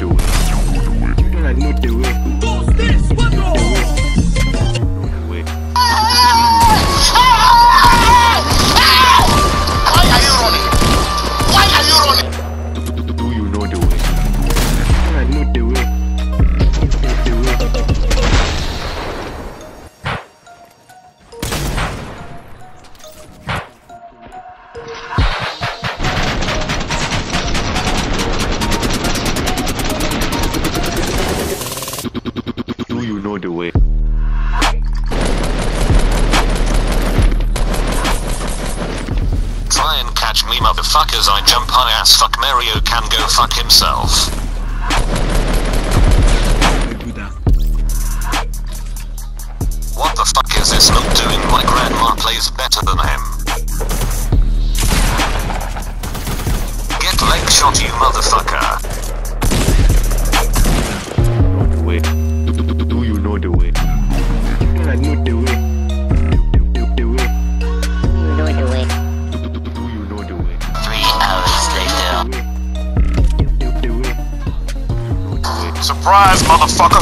the way. Girl, I know the way. Who's you What the? Try and catch me motherfuckers I jump high as fuck Mario can go fuck himself. do. What the fuck is this look doing? My grandma plays better than him. Get leg shot you motherfucker. Surprise, motherfucker!